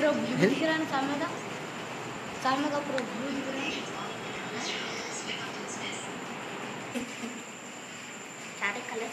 પ્રભુ દીકરાને સામે સામે કા પ્રભુ સારે colour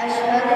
哎，学。